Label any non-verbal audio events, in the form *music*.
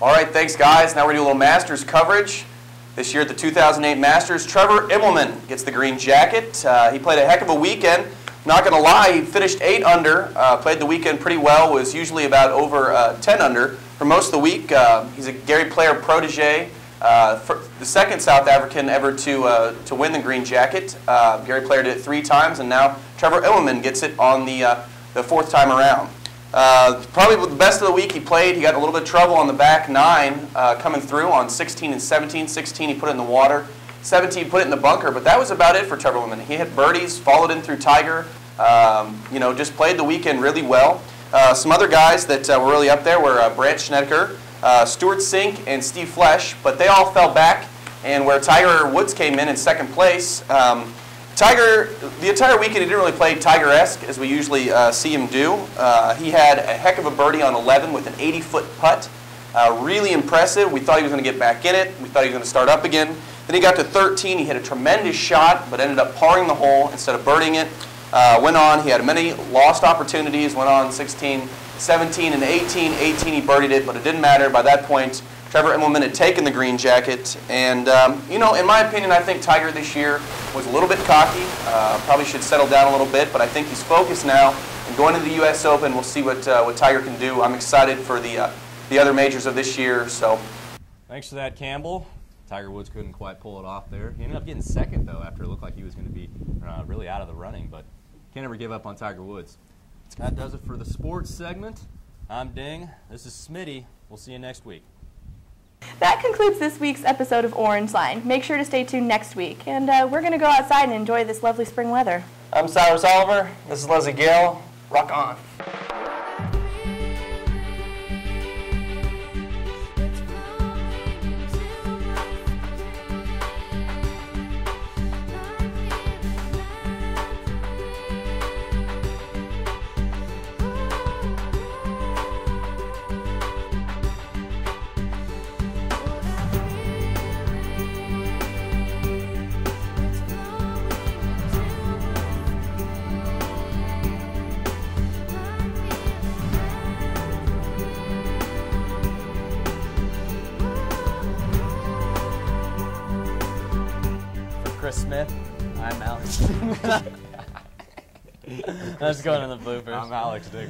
All right, thanks, guys. Now we're going to do a little Masters coverage. This year at the 2008 Masters, Trevor Immelman gets the green jacket. Uh, he played a heck of a weekend. Not going to lie, he finished 8 under, uh, played the weekend pretty well, was usually about over uh, 10 under for most of the week. Uh, he's a Gary Player protege, uh, the second South African ever to, uh, to win the green jacket. Gary Player did it three times, and now Trevor Immelman gets it on the, the fourth time around. Uh, probably the best of the week he played. He got a little bit of trouble on the back nine uh, coming through on 16 and 17. 16 he put it in the water. 17 put it in the bunker, but that was about it for Trevor Immelman. He hit birdies, followed in through Tiger. Um, you know, just played the weekend really well. Uh, some other guys that uh, were really up there were uh, Brandt Snedeker, uh, Stewart Cink, and Steve Flesch, but they all fell back. And where Tiger Woods came in in second place, um, Tiger, the entire weekend he didn't really play Tiger-esque as we usually uh, see him do. Uh, he had a heck of a birdie on 11 with an 80-foot putt. Uh, really impressive. We thought he was going to get back in it. We thought he was going to start up again. Then he got to 13. He hit a tremendous shot, but ended up parring the hole instead of birding it. Uh, went on. He had many lost opportunities. Went on 16, 17, and 18. 18 he birdied it, but it didn't matter. By that point, Trevor Immelman had taken the green jacket. And, um, you know, in my opinion, I think Tiger this year was a little bit cocky. Uh, probably should settle down a little bit, but I think he's focused now. And going to the U.S. Open, we'll see what, uh, what Tiger can do. I'm excited for the, uh, the other majors of this year. So, Thanks for that, Campbell. Tiger Woods couldn't quite pull it off there. He ended up getting second, though, after it looked like he was going to be uh, really out of the running. But can't ever give up on Tiger Woods. That does it for the sports segment. I'm Ding. This is Smitty. We'll see you next week. That concludes this week's episode of Orange Line. Make sure to stay tuned next week, and uh, we're going to go outside and enjoy this lovely spring weather. I'm Cyrus Oliver. This is Leslie Gale. Rock on. Chris Smith. I'm Alex. *laughs* *laughs* That's going in the bloopers. I'm Alex Dick.